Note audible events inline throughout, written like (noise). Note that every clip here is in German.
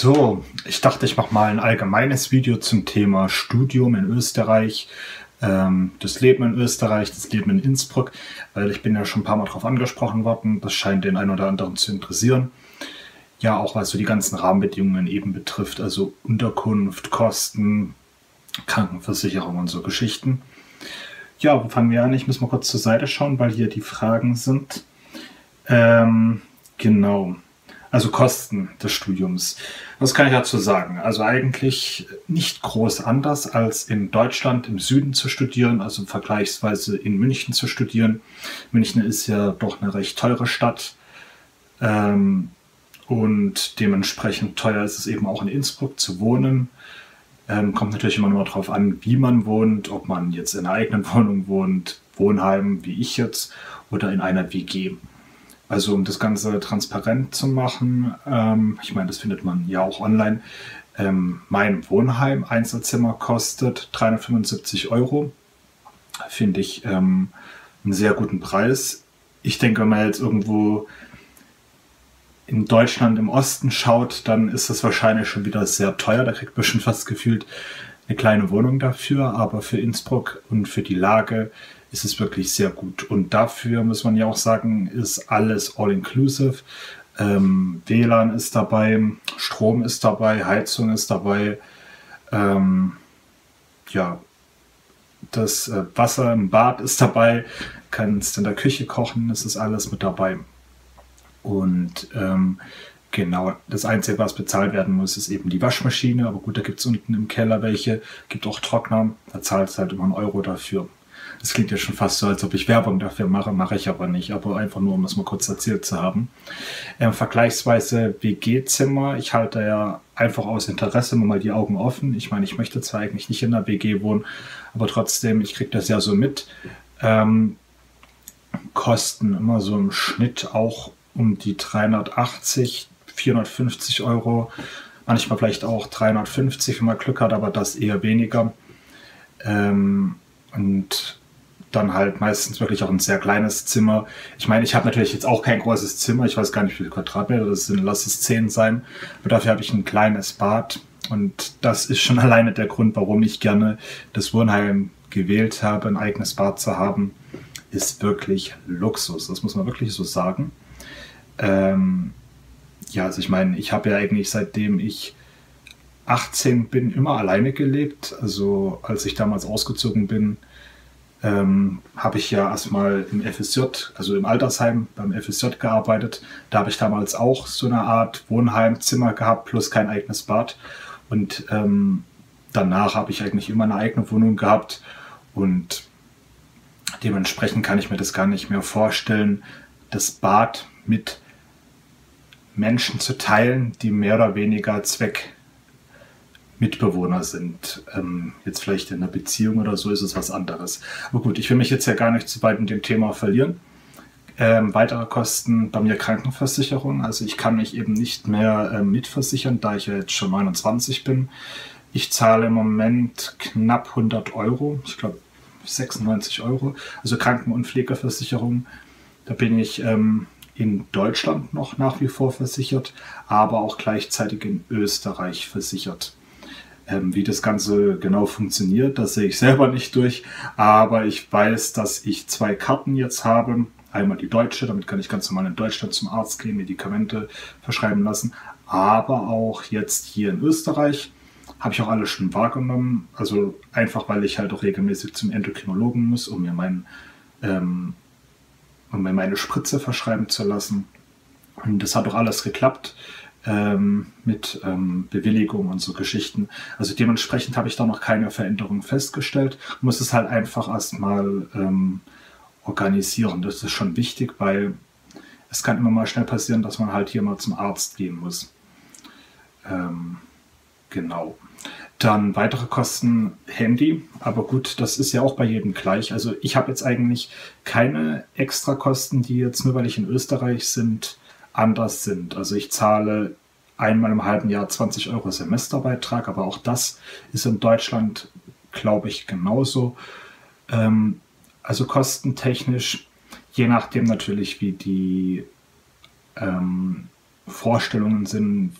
So, ich dachte, ich mache mal ein allgemeines Video zum Thema Studium in Österreich, ähm, das Leben in Österreich, das Leben in Innsbruck, weil ich bin ja schon ein paar Mal darauf angesprochen worden. Das scheint den einen oder anderen zu interessieren. Ja, auch was so die ganzen Rahmenbedingungen eben betrifft, also Unterkunft, Kosten, Krankenversicherung und so Geschichten. Ja, wo fangen wir an? Ich muss mal kurz zur Seite schauen, weil hier die Fragen sind. Ähm, genau. Also Kosten des Studiums. Was kann ich dazu sagen? Also eigentlich nicht groß anders als in Deutschland im Süden zu studieren, also vergleichsweise in München zu studieren. München ist ja doch eine recht teure Stadt. Ähm, und dementsprechend teuer ist es eben auch in Innsbruck zu wohnen. Ähm, kommt natürlich immer nur darauf an, wie man wohnt, ob man jetzt in einer eigenen (laughs) Wohnung wohnt, Wohnheim wie ich jetzt oder in einer WG. Also um das Ganze transparent zu machen, ähm, ich meine, das findet man ja auch online. Ähm, mein Wohnheim Einzelzimmer kostet 375 Euro. Finde ich ähm, einen sehr guten Preis. Ich denke, wenn man jetzt irgendwo in Deutschland im Osten schaut, dann ist das wahrscheinlich schon wieder sehr teuer. Da kriegt man schon fast gefühlt eine kleine Wohnung dafür. Aber für Innsbruck und für die Lage ist es wirklich sehr gut. Und dafür muss man ja auch sagen, ist alles all-inclusive. Ähm, WLAN ist dabei, Strom ist dabei, Heizung ist dabei. Ähm, ja, das äh, Wasser im Bad ist dabei, kannst in der Küche kochen, es ist alles mit dabei. Und ähm, genau, das Einzige, was bezahlt werden muss, ist eben die Waschmaschine. Aber gut, da gibt es unten im Keller welche, gibt auch Trockner, da zahlt es halt immer einen Euro dafür. Das klingt ja schon fast so, als ob ich Werbung dafür mache, mache ich aber nicht, aber einfach nur, um es mal kurz erzählt zu haben. Ähm, vergleichsweise WG-Zimmer, ich halte ja einfach aus Interesse nur mal die Augen offen. Ich meine, ich möchte zwar eigentlich nicht in der WG wohnen, aber trotzdem, ich kriege das ja so mit. Ähm, kosten immer so im Schnitt auch um die 380, 450 Euro. Manchmal vielleicht auch 350, wenn man Glück hat, aber das eher weniger. Ähm, und dann halt meistens wirklich auch ein sehr kleines Zimmer. Ich meine, ich habe natürlich jetzt auch kein großes Zimmer. Ich weiß gar nicht, wie viele Quadratmeter das sind. Lass es zehn sein. Aber dafür habe ich ein kleines Bad. Und das ist schon (laughs) alleine der Grund, warum ich gerne das Wohnheim gewählt habe. Ein eigenes Bad zu haben, ist wirklich Luxus. Das muss man wirklich so sagen. Ähm, ja, also ich meine, ich habe ja eigentlich seitdem ich 18 bin immer alleine gelebt. Also als ich damals ausgezogen bin, ähm, habe ich ja erstmal im FSJ, also im Altersheim beim FSJ gearbeitet. Da habe ich damals auch so eine Art Wohnheimzimmer gehabt, plus kein eigenes Bad. Und ähm, danach habe ich eigentlich immer eine eigene Wohnung gehabt. Und dementsprechend kann ich mir das gar nicht mehr vorstellen, das Bad mit Menschen zu teilen, die mehr oder weniger Zweck Mitbewohner sind. Ähm, jetzt vielleicht in einer Beziehung oder so ist es was anderes. Aber gut, ich will mich jetzt ja gar nicht zu weit in dem Thema verlieren. Ähm, weitere Kosten bei mir Krankenversicherung. Also ich kann mich eben nicht mehr äh, mitversichern, da ich ja jetzt schon 29 bin. Ich zahle im Moment knapp 100 Euro, ich glaube 96 Euro, also Kranken- und Pflegeversicherung. Da bin ich ähm, in Deutschland noch nach wie vor versichert, aber auch gleichzeitig in Österreich versichert. Ähm, wie das Ganze genau funktioniert, das sehe ich selber nicht durch, aber ich weiß, dass ich zwei Karten jetzt habe. Einmal die deutsche, damit kann ich ganz normal in Deutschland zum Arzt gehen, Medikamente verschreiben lassen, aber auch jetzt hier in Österreich habe ich auch alles schon wahrgenommen. Also einfach, weil ich halt auch regelmäßig zum Endokrinologen muss, um mir, mein, ähm, um mir meine Spritze verschreiben zu lassen. Und das hat auch alles geklappt ähm, mit ähm, Bewilligung und so Geschichten. Also dementsprechend habe ich da noch keine Veränderung festgestellt. Muss es halt einfach erstmal ähm, organisieren. Das ist schon wichtig, weil es kann immer mal schnell passieren, dass man halt hier mal zum Arzt gehen muss. Ähm, genau. Dann weitere Kosten Handy, aber gut, das ist ja auch bei jedem gleich. Also ich habe jetzt eigentlich keine extra Kosten, die jetzt nur weil ich in Österreich sind, anders sind. Also ich zahle einmal im halben Jahr 20 Euro Semesterbeitrag, aber auch das ist in Deutschland, glaube ich, genauso. Ähm, also kostentechnisch, je nachdem natürlich, wie die ähm, Vorstellungen sind,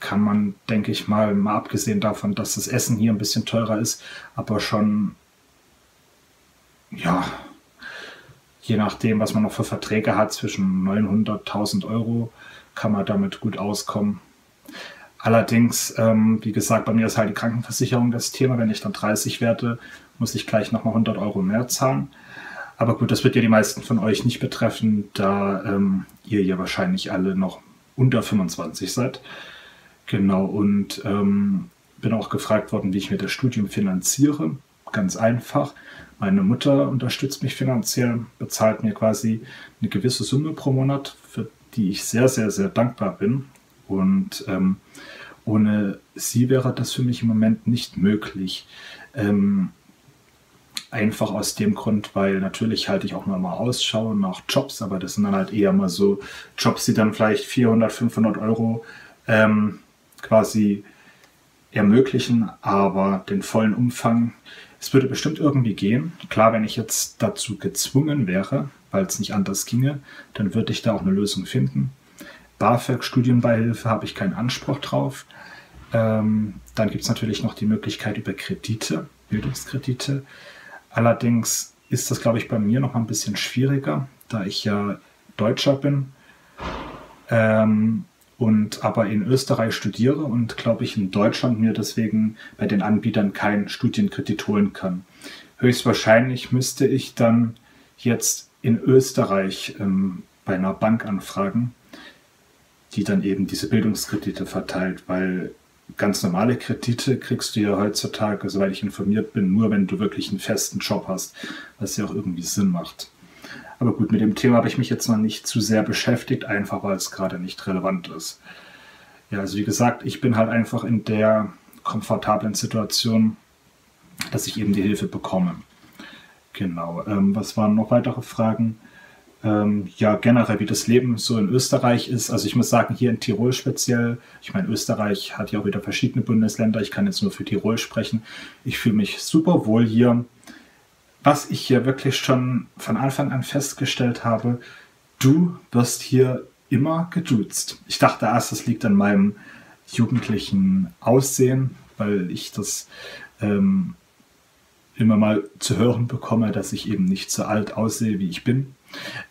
kann man, denke ich mal, mal abgesehen davon, dass das Essen hier ein bisschen teurer ist, aber schon, ja, je nachdem, was man noch für Verträge hat, zwischen 900 1000 Euro, kann man damit gut auskommen. Allerdings, ähm, wie gesagt, bei mir ist halt die Krankenversicherung das Thema. Wenn ich dann 30 werde, muss ich gleich nochmal 100 Euro mehr zahlen. Aber gut, das wird ja die meisten von euch nicht betreffen, da ähm, ihr ja wahrscheinlich alle noch unter 25 seid. Genau, und ähm, bin auch gefragt worden, wie ich mir das Studium finanziere. Ganz einfach. Meine Mutter unterstützt mich finanziell, bezahlt mir quasi eine gewisse Summe pro Monat, für die ich sehr, sehr, sehr dankbar bin. Und ähm, ohne sie wäre das für mich im Moment nicht möglich. Ähm, einfach aus dem Grund, weil natürlich halte ich auch noch mal Ausschau nach Jobs, aber das sind dann halt eher mal so Jobs, die dann vielleicht 400, 500 Euro ähm, quasi ermöglichen, aber den vollen Umfang, es würde bestimmt irgendwie gehen. Klar, wenn ich jetzt dazu gezwungen wäre, weil es nicht anders ginge, dann würde ich da auch eine Lösung finden. BAföG, Studienbeihilfe, habe ich keinen Anspruch drauf. Ähm, dann gibt es natürlich noch die Möglichkeit über Kredite, Bildungskredite. Allerdings ist das, glaube ich, bei mir noch ein bisschen schwieriger, da ich ja Deutscher bin ähm, und aber in Österreich studiere und, glaube ich, in Deutschland mir deswegen bei den Anbietern keinen Studienkredit holen kann. Höchstwahrscheinlich müsste ich dann jetzt in Österreich ähm, bei einer Bank anfragen, die dann eben diese Bildungskredite verteilt, weil ganz normale Kredite kriegst du ja heutzutage, soweit ich informiert bin, nur wenn du wirklich einen festen Job hast, was ja auch irgendwie Sinn macht. Aber gut, mit dem Thema habe ich mich jetzt noch nicht zu sehr beschäftigt, einfach weil es gerade nicht relevant ist. Ja, also wie gesagt, ich bin halt einfach in der komfortablen Situation, dass ich eben die Hilfe bekomme. Genau. Ähm, was waren noch weitere Fragen? ähm, ja generell, wie das Leben so in Österreich ist. Also ich muss sagen, hier in Tirol speziell, ich meine, Österreich hat ja auch wieder verschiedene Bundesländer, ich kann jetzt nur für Tirol sprechen. Ich fühle mich super wohl hier. Was ich hier wirklich schon von Anfang an festgestellt habe, du wirst hier immer geduzt. Ich dachte erst, das liegt an meinem jugendlichen Aussehen, weil ich das ähm, immer mal zu hören bekomme, dass ich eben nicht so alt aussehe, wie ich bin.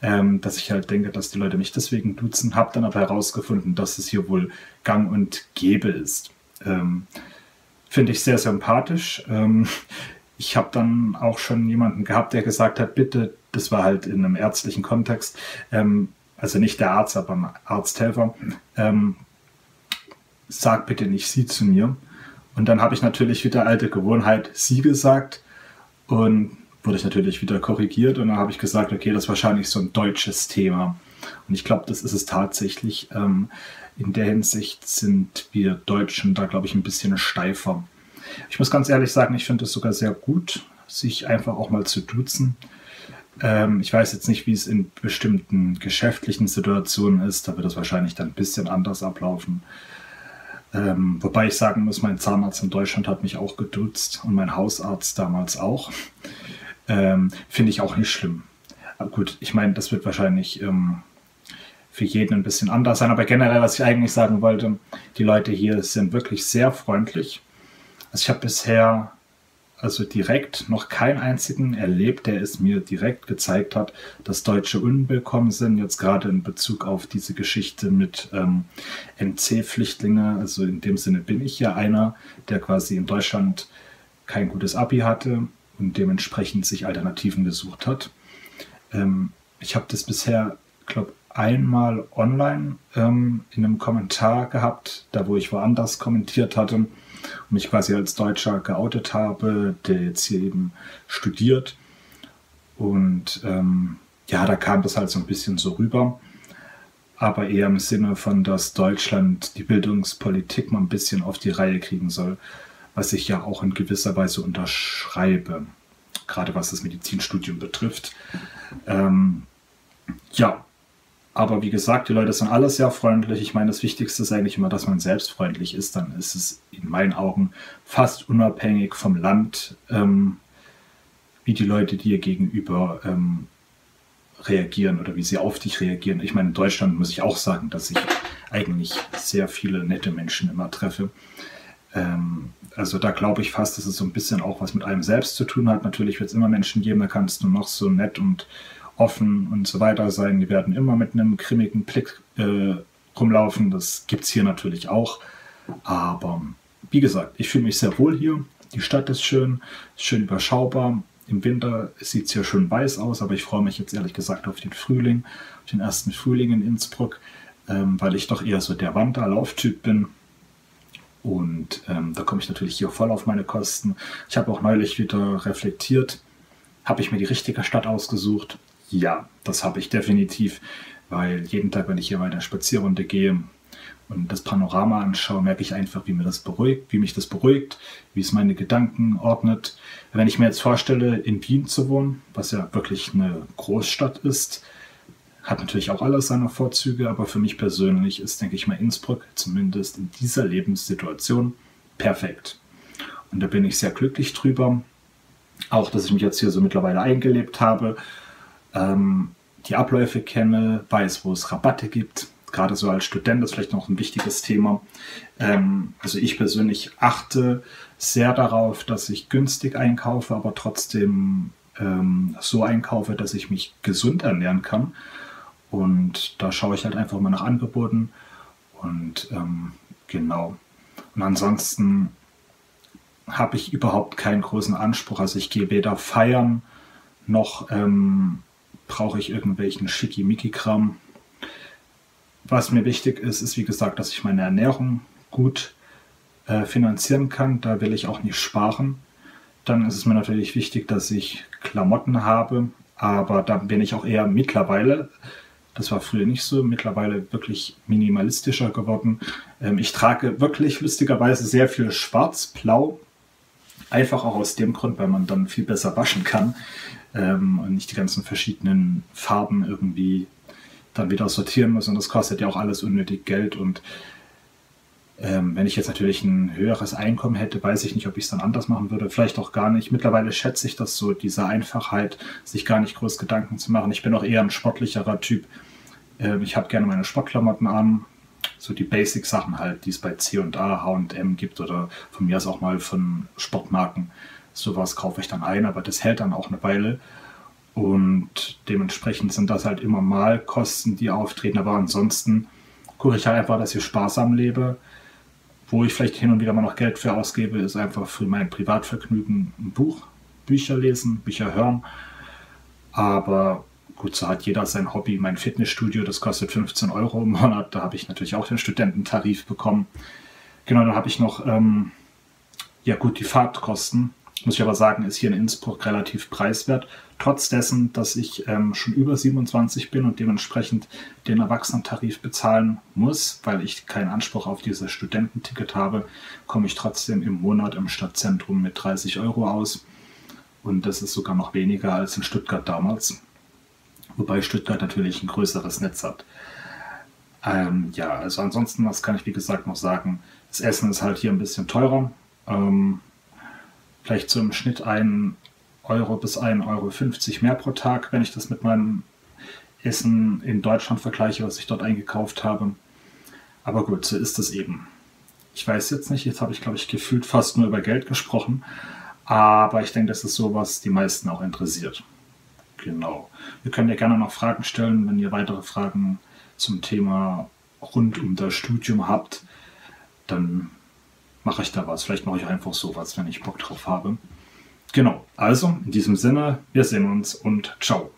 Ähm, dass ich halt denke, dass die Leute mich deswegen duzen. Habe dann aber herausgefunden, dass es hier wohl gang und gäbe ist. Ähm, Finde ich sehr sympathisch. Ähm, ich habe dann auch schon jemanden gehabt, der gesagt hat, bitte, das war halt in einem ärztlichen Kontext, ähm, also nicht der Arzt, aber ein Arzthelfer, ähm, sag bitte nicht sie zu mir. Und dann habe ich natürlich wieder alte Gewohnheit sie gesagt und wurde ich natürlich wieder korrigiert und dann habe ich gesagt, okay, das ist wahrscheinlich so ein deutsches Thema. Und ich glaube, das ist es tatsächlich. Ähm, in der Hinsicht sind wir Deutschen da, glaube ich, ein bisschen steifer. Ich muss ganz ehrlich sagen, ich finde es sogar sehr gut, sich einfach auch mal zu duzen. Ähm, ich weiß jetzt nicht, wie es in bestimmten geschäftlichen Situationen ist. Da wird es wahrscheinlich dann ein bisschen anders ablaufen. Ähm, wobei ich sagen muss, mein Zahnarzt in Deutschland hat mich auch geduzt und mein Hausarzt damals auch. Ähm, Finde ich auch nicht schlimm. Aber gut, ich meine, das wird wahrscheinlich ähm, für jeden ein bisschen anders sein. Aber generell, was ich eigentlich sagen wollte, die Leute hier sind wirklich sehr freundlich. Also ich habe bisher also direkt noch keinen einzigen erlebt, der es mir direkt gezeigt hat, dass Deutsche unwillkommen sind. Jetzt gerade in Bezug auf diese Geschichte mit ähm, NC-Flüchtlinge. Also in dem Sinne bin ich ja einer, der quasi in Deutschland kein gutes Abi hatte und dementsprechend sich Alternativen gesucht hat. Ähm, ich habe das bisher, glaube einmal online ähm, in einem Kommentar gehabt, da wo ich woanders kommentiert hatte und mich quasi als Deutscher geoutet habe, der jetzt hier eben studiert. Und ähm, ja, da kam das halt so ein bisschen so rüber. Aber eher im Sinne von, dass Deutschland die Bildungspolitik mal ein bisschen auf die Reihe kriegen soll was ich ja auch in gewisser Weise unterschreibe, gerade was das Medizinstudium betrifft. Ähm, ja, aber wie gesagt, die Leute sind alle sehr freundlich. Ich meine, das Wichtigste ist eigentlich immer, dass man selbstfreundlich ist. Dann ist es in meinen Augen fast unabhängig vom Land, ähm, wie die Leute dir gegenüber ähm, reagieren oder wie sie auf dich reagieren. Ich meine, in Deutschland muss ich auch sagen, dass ich eigentlich sehr viele nette Menschen immer treffe. Ähm, also da glaube ich fast, dass es so ein bisschen auch was mit einem selbst zu tun hat. Natürlich wird es immer Menschen geben, da kannst du noch so nett und offen und so weiter sein. Die werden immer mit einem grimmigen Blick äh, rumlaufen. Das gibt es hier natürlich auch. Aber wie gesagt, ich fühle mich sehr wohl hier. Die Stadt ist schön, schön überschaubar. Im Winter sieht es ja schön weiß aus, aber ich freue mich jetzt ehrlich gesagt auf den Frühling, auf den ersten Frühling in Innsbruck, ähm, weil ich doch eher so der Wanderlauftyp bin. Und ähm, da komme ich natürlich hier voll auf meine Kosten. Ich habe auch neulich wieder reflektiert, habe ich mir die richtige Stadt ausgesucht? Ja, das habe ich definitiv, weil jeden Tag, wenn ich hier meine Spazierrunde gehe, und das Panorama anschaue, merke ich einfach, wie mir das beruhigt, wie mich das beruhigt, wie es meine Gedanken ordnet. Wenn ich mir jetzt vorstelle, in Wien zu wohnen, was ja wirklich eine Großstadt ist, hat natürlich auch alles seine Vorzüge, aber für mich persönlich ist, denke ich mal, Innsbruck zumindest in dieser Lebenssituation perfekt. Und da bin ich sehr glücklich drüber. Auch, dass ich mich jetzt hier so mittlerweile eingelebt habe, ähm, die Abläufe kenne, weiß, wo es Rabatte gibt, gerade so als Student ist vielleicht noch ein wichtiges Thema. Ähm, also ich persönlich achte sehr darauf, dass ich günstig einkaufe, aber trotzdem ähm, so einkaufe, dass ich mich gesund ernähren kann. Und da schaue ich halt einfach mal nach Angeboten. Und ähm, genau. Und ansonsten habe ich überhaupt keinen großen Anspruch. Also ich gehe weder feiern noch ähm, brauche ich irgendwelchen Schickimicki-Kram. Was mir wichtig ist, ist wie gesagt, dass ich meine Ernährung gut äh, finanzieren kann. Da will ich auch nicht sparen. Dann ist es mir natürlich wichtig, dass ich Klamotten habe, aber da bin ich auch eher mittlerweile, das war früher nicht so, mittlerweile wirklich minimalistischer geworden. Ähm, ich trage wirklich lustigerweise sehr viel schwarz-blau, einfach auch aus dem Grund, weil man dann viel besser waschen kann ähm, und nicht die ganzen verschiedenen Farben irgendwie dann wieder sortieren muss und das kostet ja auch alles unnötig Geld und ähm, wenn ich jetzt natürlich ein höheres Einkommen hätte, weiß ich nicht, ob ich es dann anders machen würde. Vielleicht auch gar nicht. Mittlerweile schätze ich das so, diese Einfachheit, sich gar nicht groß Gedanken zu machen. Ich bin auch eher ein sportlicherer Typ. Ähm, ich habe gerne meine Sportklamotten an. So die Basic-Sachen halt, die es bei C&A, H&M gibt oder von mir aus auch mal von Sportmarken. Sowas kaufe ich dann ein, aber das hält dann auch eine Weile. Und dementsprechend sind das halt immer mal Kosten, die auftreten. Aber ansonsten gucke ich halt einfach, dass ich sparsam lebe. Wo ich vielleicht hin und wieder mal noch Geld für ausgebe, ist einfach für mein Privatvergnügen ein Buch, Bücher lesen, Bücher hören. Aber gut, so hat jeder sein Hobby. Mein Fitnessstudio, das kostet 15 Euro im Monat. Da habe ich natürlich auch den Studententarif bekommen. Genau, da habe ich noch, ähm, ja gut, die Fahrtkosten muss ich aber sagen, ist hier in Innsbruck relativ preiswert. Trotz dessen, dass ich ähm, schon über 27 bin und dementsprechend den Erwachsenentarif bezahlen muss, weil ich keinen Anspruch auf dieses Studententicket habe, komme ich trotzdem im Monat im Stadtzentrum mit 30 Euro aus. Und das ist sogar noch weniger als in Stuttgart damals. Wobei Stuttgart natürlich ein größeres Netz hat. Ähm, ja, also ansonsten, was kann ich wie gesagt noch sagen? Das Essen ist halt hier ein bisschen teurer. Ähm, vielleicht so im Schnitt 1 Euro bis 1,50 Euro mehr pro Tag, wenn ich das mit meinem Essen in Deutschland vergleiche, was ich dort eingekauft habe. Aber gut, so ist es eben. Ich weiß jetzt nicht, jetzt habe ich, glaube ich, gefühlt fast nur über Geld gesprochen. Aber ich denke, das ist so, was die meisten auch interessiert. Genau. Ihr könnt ja gerne noch Fragen stellen, wenn ihr weitere Fragen zum Thema rund um das Studium habt. Dann mache ich da was. Vielleicht mache ich einfach sowas, wenn ich Bock drauf habe. Genau, also in diesem Sinne, wir sehen uns und ciao.